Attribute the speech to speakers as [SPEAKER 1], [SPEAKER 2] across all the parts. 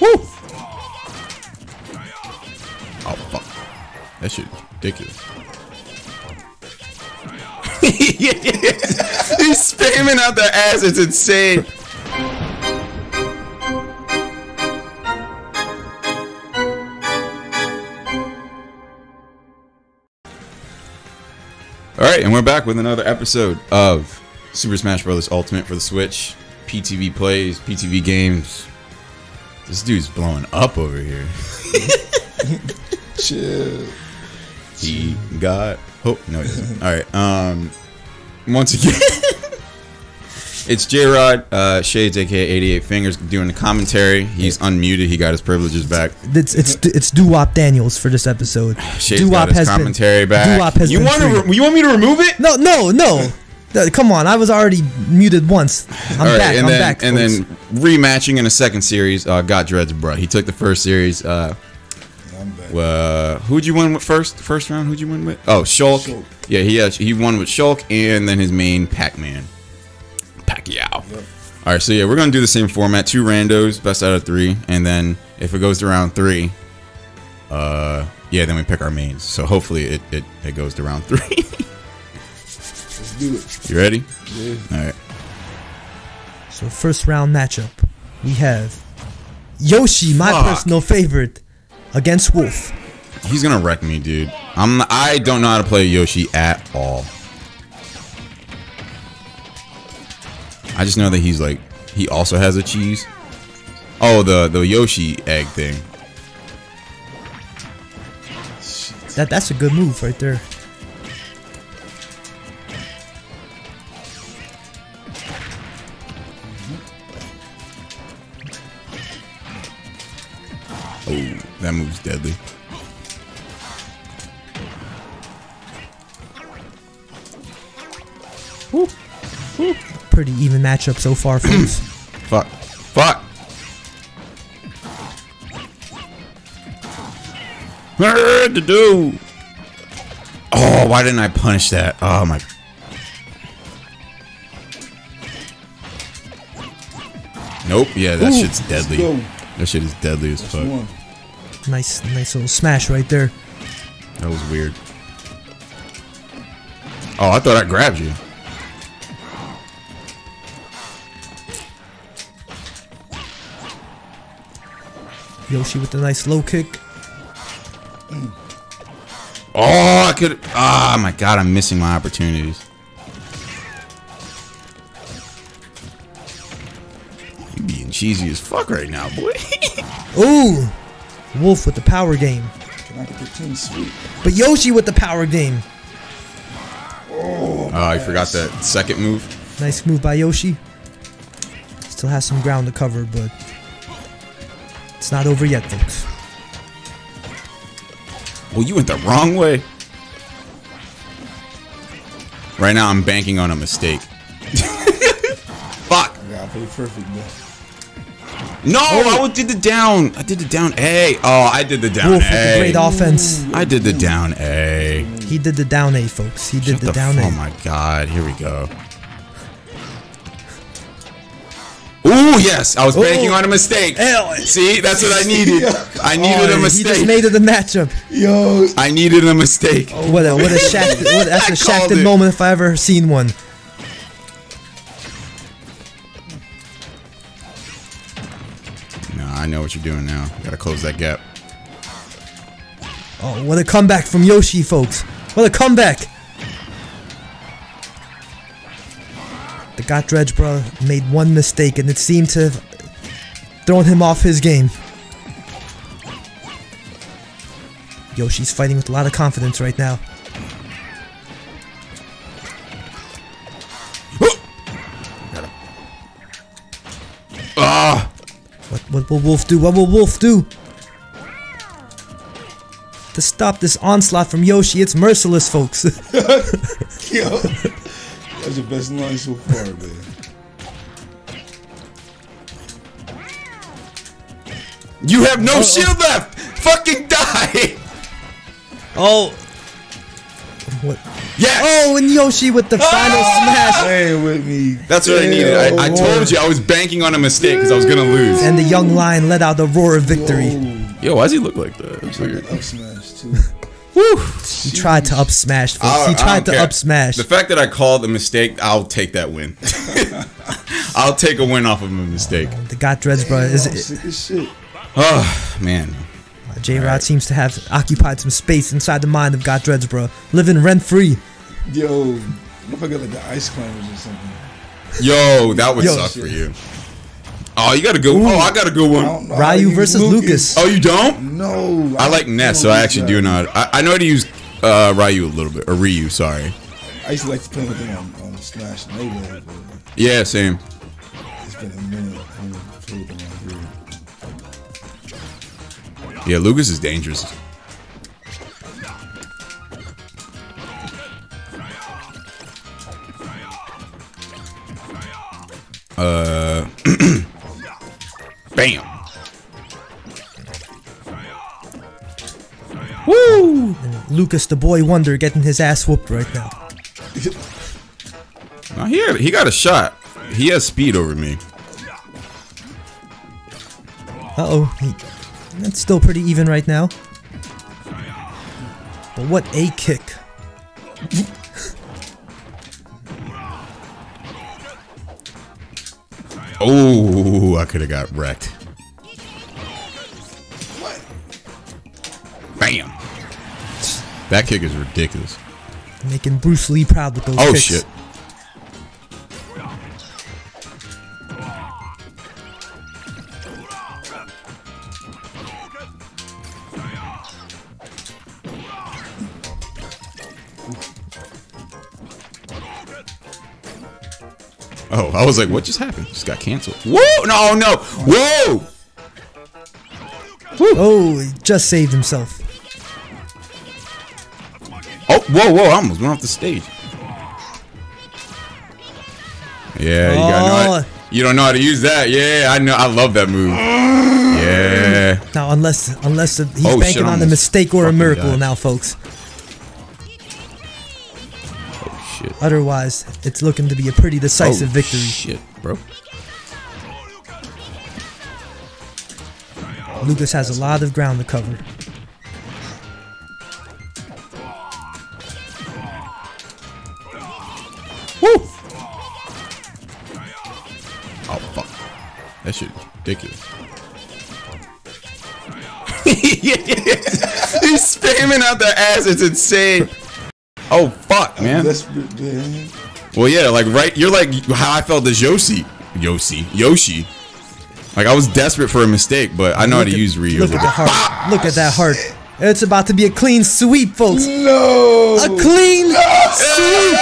[SPEAKER 1] Woo! Oh fuck. That shit is ridiculous. He's spamming out the ass. It's insane. All right, and we're back with another episode of Super Smash Bros. Ultimate for the Switch. PTV plays, PTV games. This dude's blowing up over here.
[SPEAKER 2] Chill.
[SPEAKER 1] He got hope. No, he doesn't. All right. Um, once again, it's J Rod uh, Shades, aka 88 Fingers, doing the commentary. He's unmuted. He got his privileges back.
[SPEAKER 3] It's it's it's Duwop Daniels for this episode.
[SPEAKER 1] Shades got his commentary
[SPEAKER 3] been,
[SPEAKER 1] back.
[SPEAKER 3] Duwop has
[SPEAKER 1] you
[SPEAKER 3] been
[SPEAKER 1] want
[SPEAKER 3] free.
[SPEAKER 1] to? you want me to remove it?
[SPEAKER 3] No, no, no. Uh, Come on, I was already muted once. I'm
[SPEAKER 1] All right,
[SPEAKER 3] back.
[SPEAKER 1] and
[SPEAKER 3] I'm
[SPEAKER 1] then
[SPEAKER 3] back.
[SPEAKER 1] and
[SPEAKER 3] folks.
[SPEAKER 1] then rematching in a second series. Uh, got Dreads, bro. He took the first series. Uh,
[SPEAKER 2] I'm back.
[SPEAKER 1] uh, who'd you win with first? First round, who'd you win with? Oh, Shulk.
[SPEAKER 2] Shulk.
[SPEAKER 1] Yeah, he has, he won with Shulk and then his main Pac-Man, Pacquiao.
[SPEAKER 2] Yep.
[SPEAKER 1] All right, so yeah, we're gonna do the same format: two randos, best out of three, and then if it goes to round three, uh, yeah, then we pick our mains. So hopefully it it, it goes to round three.
[SPEAKER 2] Let's do it.
[SPEAKER 1] you ready?
[SPEAKER 2] Yeah.
[SPEAKER 1] All right.
[SPEAKER 3] so first round matchup, we have Yoshi, my
[SPEAKER 1] Fuck.
[SPEAKER 3] personal favorite, against Wolf.
[SPEAKER 1] He's gonna wreck me, dude. I'm I don't know how to play Yoshi at all. I just know that he's like he also has a cheese. Oh, the the Yoshi egg thing.
[SPEAKER 3] That that's a good move right there.
[SPEAKER 1] That move's deadly.
[SPEAKER 3] Pretty even matchup so far, folks.
[SPEAKER 1] Fuck. Fuck. What to do? Oh, why didn't I punish that? Oh my. Nope. Yeah, that
[SPEAKER 2] Ooh,
[SPEAKER 1] shit's deadly. That shit is deadly as
[SPEAKER 2] That's
[SPEAKER 1] fuck.
[SPEAKER 2] one.
[SPEAKER 3] Nice, nice little smash right there.
[SPEAKER 1] That was weird. Oh, I thought I grabbed you.
[SPEAKER 3] Yoshi with a nice low kick.
[SPEAKER 1] Oh, I could. Ah, my God, I'm missing my opportunities. You being cheesy as fuck right now, boy.
[SPEAKER 3] Ooh, Wolf with the power game,
[SPEAKER 2] Can I get the team sweep?
[SPEAKER 3] but Yoshi with the power game.
[SPEAKER 1] Oh, I forgot that second move.
[SPEAKER 3] Nice move by Yoshi. Still has some ground to cover, but it's not over yet, folks.
[SPEAKER 1] Well, you went the wrong way. Right now, I'm banking on a mistake. Fuck.
[SPEAKER 2] I gotta perfect, man.
[SPEAKER 1] No, I did the down. I did the down A. Oh, I did the down
[SPEAKER 3] Wolf with
[SPEAKER 1] A.
[SPEAKER 3] great offense.
[SPEAKER 1] I did the down A.
[SPEAKER 3] He did the down A, folks. He did
[SPEAKER 1] Shut
[SPEAKER 3] the,
[SPEAKER 1] the
[SPEAKER 3] down A.
[SPEAKER 1] Oh my god, here we go. Ooh, yes, I was oh. banking on a mistake.
[SPEAKER 3] Hell.
[SPEAKER 1] See, that's what I needed. I needed a mistake.
[SPEAKER 3] He just
[SPEAKER 1] mistake.
[SPEAKER 3] made it a matchup.
[SPEAKER 2] Yo,
[SPEAKER 1] I needed a mistake.
[SPEAKER 3] Oh, What a what a Shaq, what, that's a
[SPEAKER 1] I called Shaqtin'
[SPEAKER 3] moment if I ever seen one.
[SPEAKER 1] I know what you're doing now. Gotta close that gap.
[SPEAKER 3] Oh, what a comeback from Yoshi, folks. What a comeback. The Got Dreads bro made one mistake and it seemed to have thrown him off his game. Yoshi's fighting with a lot of confidence right now. What, will Wolf do? What will Wolf do? To stop this onslaught from Yoshi, it's merciless, folks.
[SPEAKER 2] yo. That's the best line so far, man.
[SPEAKER 1] you have no shield left. Fucking die.
[SPEAKER 3] oh. What?
[SPEAKER 1] Yes!
[SPEAKER 3] Oh, and Yoshi with the final oh! smash.
[SPEAKER 2] Playing with me.
[SPEAKER 1] That's what I needed. I, I told you I was banking on a mistake because I was gonna lose.
[SPEAKER 3] And the young lion let out a roar of victory.
[SPEAKER 1] Yo, why does he look like that? That's weird.
[SPEAKER 2] up smash too.
[SPEAKER 1] Woo!
[SPEAKER 3] He tried to up smash, folks.
[SPEAKER 1] I-
[SPEAKER 3] He tried to
[SPEAKER 1] care.
[SPEAKER 3] up smash.
[SPEAKER 1] The fact that I called a mistake, I'll take that win. I'll take a win off of a mistake.
[SPEAKER 3] The God Dreads, bro, is
[SPEAKER 2] I'm
[SPEAKER 3] it,
[SPEAKER 2] shit.
[SPEAKER 1] Oh man.
[SPEAKER 3] J Rod seems to have occupied some space inside the mind of God Dreads, bro, living rent free.
[SPEAKER 2] Yo, if I got like the ice climbers or something.
[SPEAKER 1] Yo, that would
[SPEAKER 3] Yo.
[SPEAKER 1] suck for you. Oh, you got a good. Oh, I got a good
[SPEAKER 2] I
[SPEAKER 1] one.
[SPEAKER 2] don't know how to
[SPEAKER 3] Ryu versus Lucas.
[SPEAKER 1] Oh, you don't?
[SPEAKER 2] No.
[SPEAKER 1] I like Ness, so I actually do not. I, I know how to use uh, Ryu a little bit, or Ryu. Sorry.
[SPEAKER 2] I used to like to play with him on, on Smash and Melee, but
[SPEAKER 1] Yeah, same.
[SPEAKER 2] it's been a minute. I haven't played with him on here.
[SPEAKER 1] Yeah, Lucas is dangerous.
[SPEAKER 3] Lucas, the boy wonder, getting his ass whooped right now.
[SPEAKER 1] No, he had, he got a shot. He has speed over me.
[SPEAKER 3] Uh oh, that's still pretty even right now. But what a kick!
[SPEAKER 1] Oh, I could have got wrecked. Bam. That kick is ridiculous.
[SPEAKER 3] Making Bruce Lee proud with those
[SPEAKER 1] Oh
[SPEAKER 3] kicks.
[SPEAKER 1] shit. Oh, I was like, what just happened? Just got canceled. Whoa! No, no! Whoa!
[SPEAKER 3] Oh, he just saved himself.
[SPEAKER 1] Oh, whoa, whoa! I almost went off the stage. Yeah, you gotta know.
[SPEAKER 3] Oh.
[SPEAKER 1] you don't know how to use that. Yeah, I know. I love that move. Yeah.
[SPEAKER 3] Now, unless unless the, he's
[SPEAKER 1] Oh, shit,
[SPEAKER 3] banking on a mistake or a miracle
[SPEAKER 1] died.
[SPEAKER 3] now, folks.
[SPEAKER 1] Oh shit.
[SPEAKER 3] Otherwise, it's looking to be a pretty decisive
[SPEAKER 1] oh,
[SPEAKER 3] victory.
[SPEAKER 1] Shit, bro.
[SPEAKER 3] Lucas has a lot of ground to cover.
[SPEAKER 1] He's spamming out the ass. It's insane. Oh fuck, man.
[SPEAKER 2] Desperate.
[SPEAKER 1] Well, yeah, like right. You're like how I felt as Yoshi. Yoshi. Yoshi. Like I was desperate for a mistake, but I know how to
[SPEAKER 3] at-
[SPEAKER 1] use Ryu.
[SPEAKER 3] Look at the heart. Look at that heart. It's about to be a clean sweep, folks.
[SPEAKER 2] No.
[SPEAKER 3] A clean sweep.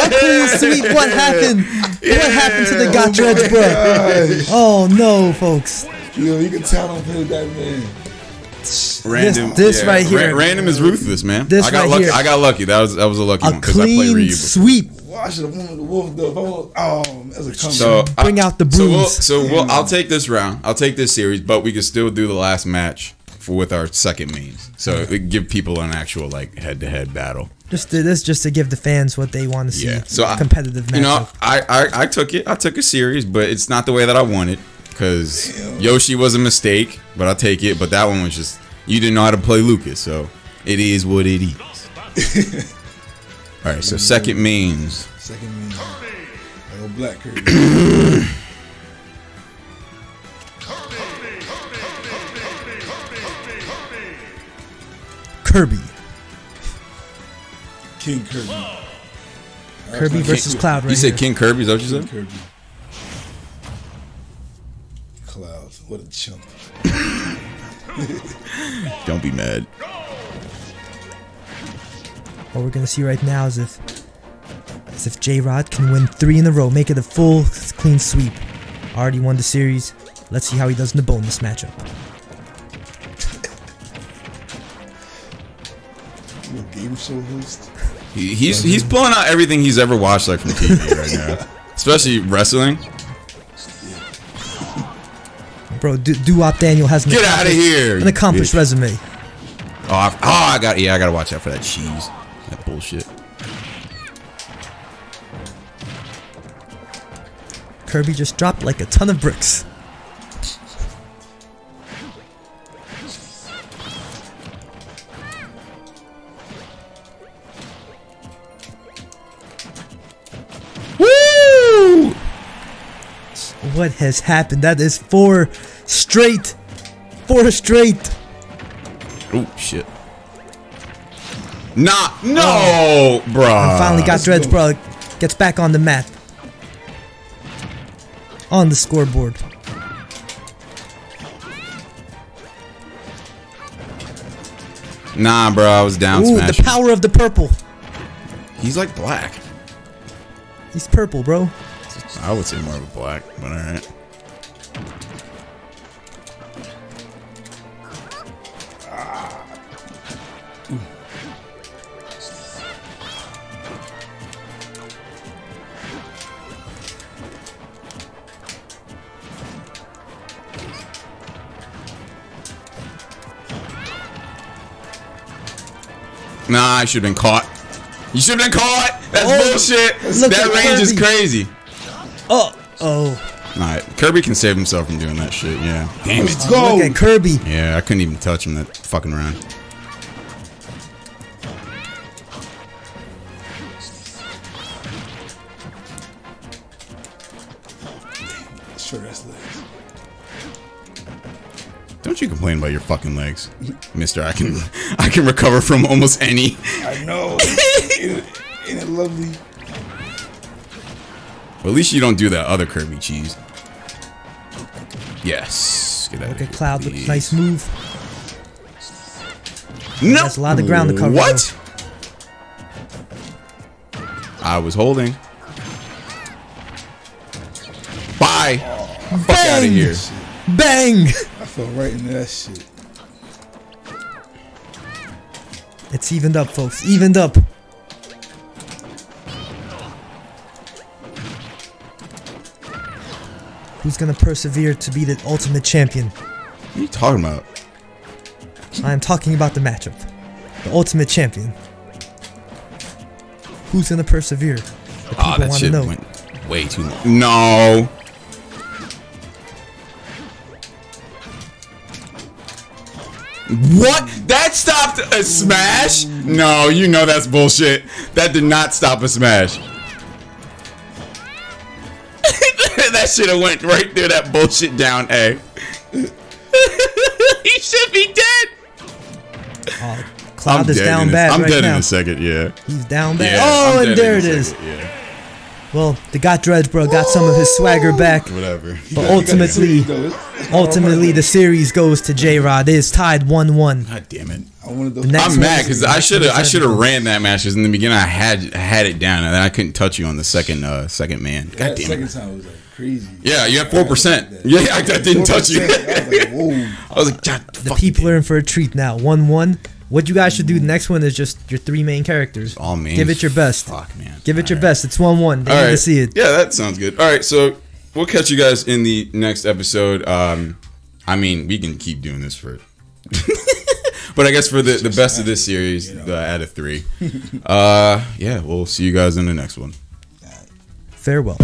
[SPEAKER 3] A clean sweep. What happened? What happened to the God Dreads, oh
[SPEAKER 2] bro?
[SPEAKER 3] Oh no, folks.
[SPEAKER 2] Yo, you can tell I don't play with that man.
[SPEAKER 1] Random.
[SPEAKER 3] This- this right here.
[SPEAKER 1] Ra- random is ruthless, man.
[SPEAKER 3] This
[SPEAKER 1] I got
[SPEAKER 3] right
[SPEAKER 1] lucky.
[SPEAKER 3] here.
[SPEAKER 1] I got lucky. That was that was a lucky
[SPEAKER 3] A
[SPEAKER 1] one because I played
[SPEAKER 3] clean
[SPEAKER 1] Ryu.
[SPEAKER 3] sweep.
[SPEAKER 2] Well, I should have won the wolf though. If I was, oh, that's a comeback.
[SPEAKER 1] So
[SPEAKER 3] Bring
[SPEAKER 1] I-
[SPEAKER 3] out the
[SPEAKER 1] So we'll,
[SPEAKER 3] brooms.
[SPEAKER 1] so we'll, I'll take this round. I'll take this series, but we can still do the last match for with our second mains. So it give people an actual like head to head battle.
[SPEAKER 3] Just to, this, just to give the fans what they want to see.
[SPEAKER 1] Yeah. So
[SPEAKER 3] competitive match.
[SPEAKER 1] You know, I, I I took it. I took a series, but it's not the way that I wanted because Yoshi was a mistake. But I'll take it. But that one was just you didn't know how to play Lucas, so it is what it is. All right. So second mains.
[SPEAKER 2] Second man. I go black Kirby.
[SPEAKER 3] Kirby.
[SPEAKER 2] King Kirby.
[SPEAKER 3] Kirby versus Cloud right
[SPEAKER 1] You said
[SPEAKER 3] here.
[SPEAKER 1] King Kirby? Is that what you
[SPEAKER 2] King? Kirby. Clouds. What a chump.
[SPEAKER 1] Don't be mad.
[SPEAKER 3] What we're gonna see right now is if is if J Rod can win three in a row, make it a full clean sweep. Already won the series. Let's see how he does in the bonus matchup.
[SPEAKER 2] You a game show host?
[SPEAKER 1] He, he's he's pulling out everything he's ever watched like from TV right now, especially wrestling
[SPEAKER 3] bro. do Duwop Daniel has an
[SPEAKER 1] get out
[SPEAKER 3] of
[SPEAKER 1] here,
[SPEAKER 3] an accomplished
[SPEAKER 1] bitch.
[SPEAKER 3] resume.
[SPEAKER 1] Oh, I, oh, I got yeah, I gotta watch out for that cheese, that bullshit.
[SPEAKER 3] Kirby just dropped like a ton of bricks.
[SPEAKER 1] Woo!
[SPEAKER 3] What has happened? That is four straight. Four straight.
[SPEAKER 1] Oh shit. Nah, no, oh. bruh.
[SPEAKER 3] Finally got
[SPEAKER 2] let's
[SPEAKER 3] Dreads,
[SPEAKER 2] go.
[SPEAKER 3] bro. Gets back on the map. On the scoreboard.
[SPEAKER 1] Nah, bro, I was down
[SPEAKER 3] Ooh,
[SPEAKER 1] smashing.
[SPEAKER 3] the power of the purple.
[SPEAKER 1] He's like black.
[SPEAKER 3] He's purple, bro.
[SPEAKER 1] I would say more of a black, but alright. Nah, I should have been caught. You should have been caught. That's
[SPEAKER 3] Oh,
[SPEAKER 1] bullshit. That
[SPEAKER 3] at
[SPEAKER 1] range is crazy.
[SPEAKER 3] Oh, oh.
[SPEAKER 1] Alright, Kirby can save himself from doing that shit, yeah. Damn it.
[SPEAKER 2] Let's go.
[SPEAKER 3] Look at Kirby.
[SPEAKER 1] Yeah, I couldn't even touch him that fucking round.
[SPEAKER 2] Sure, that's legs.
[SPEAKER 1] Don't you complain about your fucking legs, Mister. I can, I can recover from almost any.
[SPEAKER 2] I know. ain't, it, ain't it lovely?
[SPEAKER 1] Well, at least you don't do that other Kirby cheese. Yes. Get out
[SPEAKER 3] Look
[SPEAKER 1] of
[SPEAKER 3] at
[SPEAKER 1] here,
[SPEAKER 3] Cloud. Look,
[SPEAKER 1] please.
[SPEAKER 3] nice move.
[SPEAKER 1] No.
[SPEAKER 3] That's a lot of ground to cover,
[SPEAKER 1] What? I was holding. Bye. Fuck out of here.
[SPEAKER 3] Bang!
[SPEAKER 2] I fell right into that shit.
[SPEAKER 3] It's evened up, folks. Evened up. Who's gonna persevere to be the ultimate champion?
[SPEAKER 1] What are you talking about?
[SPEAKER 3] I am talking about the matchup. The ultimate champion. Who's gonna persevere? The ah, people
[SPEAKER 1] Oh, that
[SPEAKER 3] want to
[SPEAKER 1] shit
[SPEAKER 3] know.
[SPEAKER 1] went way too long. No. What? That stopped a smash? No, you know that's bullshit. That did not stop a smash. that should have went right through that bullshit down A. he should be dead.
[SPEAKER 3] Oh, Cloud
[SPEAKER 1] I'm
[SPEAKER 3] is down bad
[SPEAKER 1] I'm
[SPEAKER 3] right
[SPEAKER 1] dead
[SPEAKER 3] now.
[SPEAKER 1] in a second, yeah.
[SPEAKER 3] He's down bad.
[SPEAKER 1] Yeah,
[SPEAKER 3] oh,
[SPEAKER 1] I'm
[SPEAKER 3] and there it is.
[SPEAKER 1] second, Yeah,
[SPEAKER 3] Well, the Got Dreads, bro, got some of his swagger back.
[SPEAKER 1] whatever.
[SPEAKER 3] But ultimately, ultimately, the series goes to J Rod. It is tied 1 1.
[SPEAKER 1] God damn it.
[SPEAKER 2] I wanted the
[SPEAKER 3] The next
[SPEAKER 1] I'm mad because I should have I should have ran that match 'cause in the beginning. I had I had it down and then I couldn't touch you on the second uh second man. God
[SPEAKER 2] that
[SPEAKER 1] damn
[SPEAKER 2] second
[SPEAKER 1] it!
[SPEAKER 2] time was like crazy.
[SPEAKER 1] Yeah, you had four percent. Yeah, I, I didn't touch you.
[SPEAKER 2] I was like, whoa.
[SPEAKER 1] I was like, God,
[SPEAKER 3] The people are in for a treat now. 1 1. What you guys should do next one is just your three main characters.
[SPEAKER 1] all man.
[SPEAKER 3] Give it your best.
[SPEAKER 1] Fuck man.
[SPEAKER 3] Give it your
[SPEAKER 1] All right.
[SPEAKER 3] best. It's 1 1. They
[SPEAKER 1] All
[SPEAKER 3] need
[SPEAKER 1] right.
[SPEAKER 3] to see it.
[SPEAKER 1] Yeah, that sounds good. All right, so we'll catch you guys in the next episode. Um, I mean, we can keep doing this for. But I guess for the, the best of this series, the out of three. Uh, yeah, we'll see you guys in the next one.
[SPEAKER 3] Farewell.